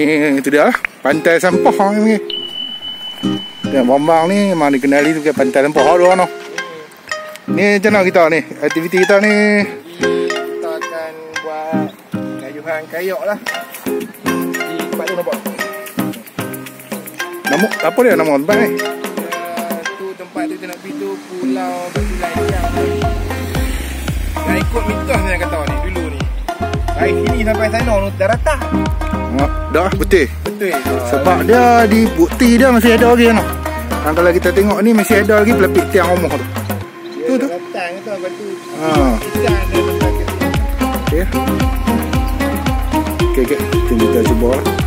Ni itu dia. Pantai sampah ni. Dan Bambang ni memang dikenali sebagai pantai sampah tu kan. Ni macam mana kita ni? Aktiviti kita ni. Kita akan buat kayuhan kayok lah. Di tempat tu nampak. Nama apa dia nama tempat ni? Uh, tu tempat tu kita nak pergi tu Pulau Batu Layang. Dah ikut mitos ni yang kata ni dulu ni. Dari sini sampai sana daratan. Ha, dah betul. Betul. Sebab dia di bukti dia masih ada lagi kan. Dan kalau kita tengok ni masih ada lagi pelapik tiang rumah tu. tu tu. Tu lepas tu. Ha. Tempat kat sini. Okey. Okey. Kita kita cuba lah.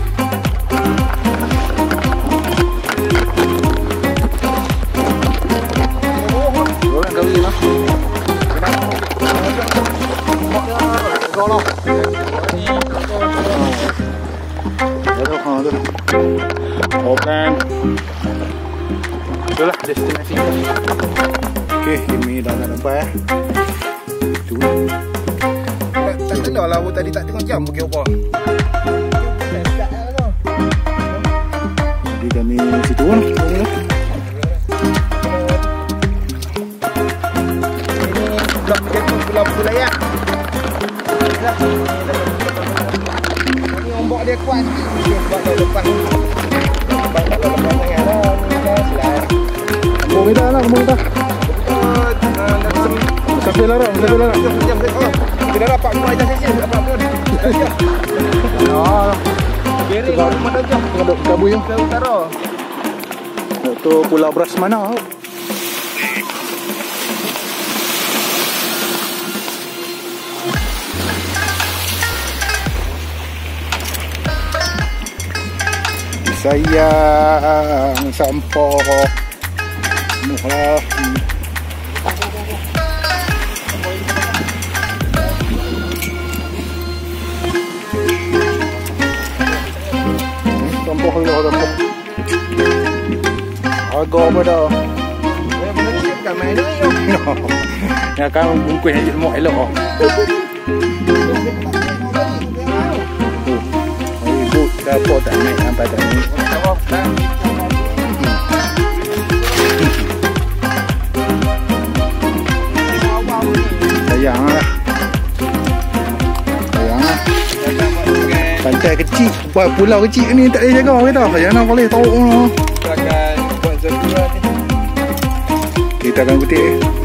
Ha tu. Open. Itulah destinasi. Okey, ini dah nak nampak eh. Tu. Tak tak sedar lah awak tadi tak tengok jam pergi apa. Jadi kami situ kan. Mula. Blok menjadi pulau Batu Layang. Ni ombak dia kuat sikit. Sebab tak lepas sangat lah. Ni dah selai. Kampung kita lah, kampung kita. Uh. Oh, dapat mulai dah sesi. Dapat siap. Ah, Beri lah kabui yang. Ke utara. Tu pulau beras mana? Sayang sampah. Muhlah. Sampah ni sampah. Harga apa dah? Eh, benda ni bukan main ni. yo. Yang akan dapur tak naik sampai tak naik. Sayang lah. Sayang lah. Pantai kecil, buat pulau kecil ni tak boleh jaga kita. Jangan nak boleh tahu lah. kita akan buat zebra ni. Kita akan kutip. Kita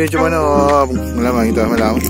Jadi macam mana malam kita malam?